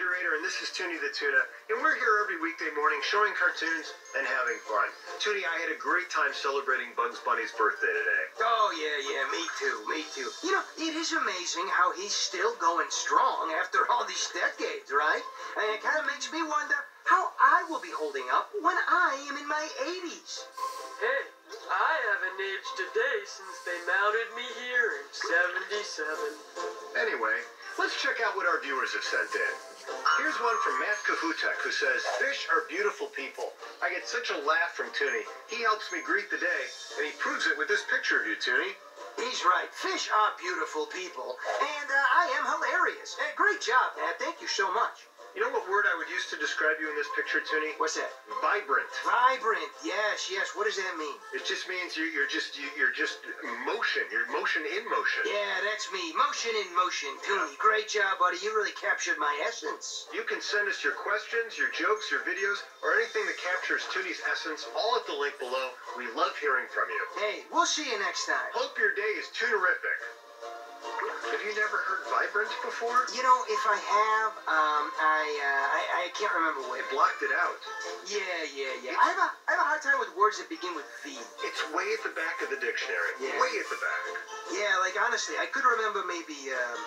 curator, and this is Toonie the Tuna, and we're here every weekday morning showing cartoons and having fun. Toonie, I had a great time celebrating Bugs Bunny's birthday today. Oh, yeah, yeah, me too, me too. You know, it is amazing how he's still going strong after all these decades, right? And it kind of makes me wonder how I will be holding up when I am in my 80s. Hey, I haven't aged a day since they mounted me here in 77. Anyway, let's check out what our viewers have sent in. Here's one from Matt Kahutek who says, Fish are beautiful people. I get such a laugh from Toonie. He helps me greet the day, and he proves it with this picture of you, Toonie. He's right. Fish are beautiful people, and uh, I am hilarious. Uh, great job, Matt. Thank you so much. You know what word I would use to describe you in this picture, Toonie? What's that? Vibrant. Vibrant. Yes, yes. What does that mean? It just means you're, you're just you- you're just motion. You're motion in motion. Yeah, that's me. Motion in motion. Toonie, great job, buddy. You really captured my essence. You can send us your questions, your jokes, your videos, or anything that captures Toonie's essence, all at the link below. We love hearing from you. Hey, we'll see you next time. Hope your day is tunerific. Have you never heard vibrant before? You know, if I have, um, I, uh, I, I can't remember what. It blocked it out. Yeah, yeah, yeah. I have a, I have a hard time with words that begin with V. It's way at the back of the dictionary. Yeah. Way at the back. Yeah, like honestly, I could remember maybe um,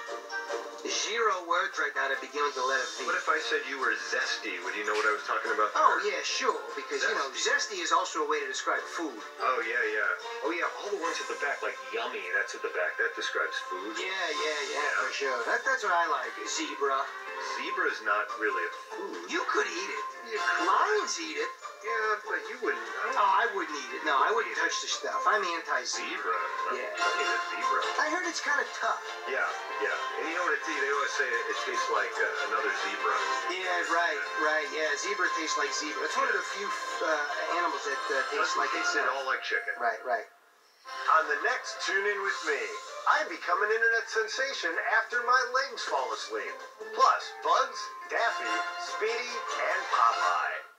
zero words right now that begin with the letter V. What if I said you were zesty? Would you know what I was talking about? Oh yeah, sure. Because you know, zesty is also a way to describe food. Oh yeah, yeah. Oh yeah, all the ones at the back, like yummy, that's at the back. That describes food. Yeah, yeah, yeah, Yeah. for sure. That, that's what I like. Zebra. Zebra is not really a food. You could eat it. You could. Lions eat it. Yeah, but you wouldn't. I Oh, I wouldn't eat it. No, I wouldn't touch the stuff. I'm anti-zebra. Yeah. I zebra. I heard it's kind of tough. Yeah, yeah. And you know what it, they always say it, tastes like uh, another zebra. Yeah, right, right. Yeah, zebra tastes like zebra. It's one of the few uh, animals that uh, tastes like taste at all like chicken. Right, right. On the next Tooned In With Me, I become an internet sensation after my legs fall asleep. Plus, Bugs, Daffy, Speedy, and Popeye.